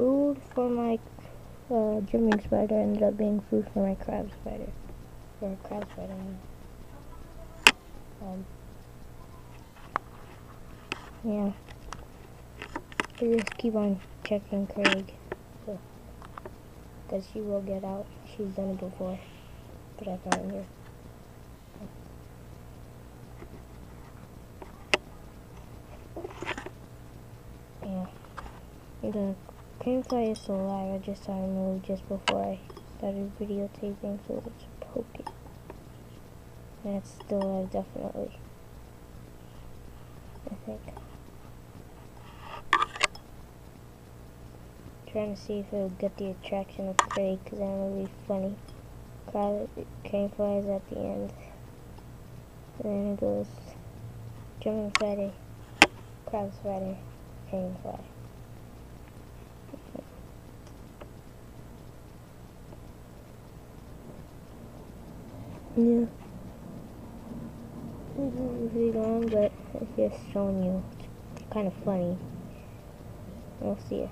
food for my uh, German spider ended up being food for my crab spider. Or crab spider. Um, yeah. I just keep on checking Craig. Because she will get out. She's done it before. But I found her. Yeah. The crane fly is still alive. I just saw him move just before I started videotaping, so let's poke it. And it's still alive, definitely. I think. Trying to see if it'll get the attraction of Craig, because that would be funny. crane fly is at the end. And then it goes German Friday, Crab Spider, crane fly. Yeah. This is really long, but it's just showing you. It's kind of funny. We'll see it.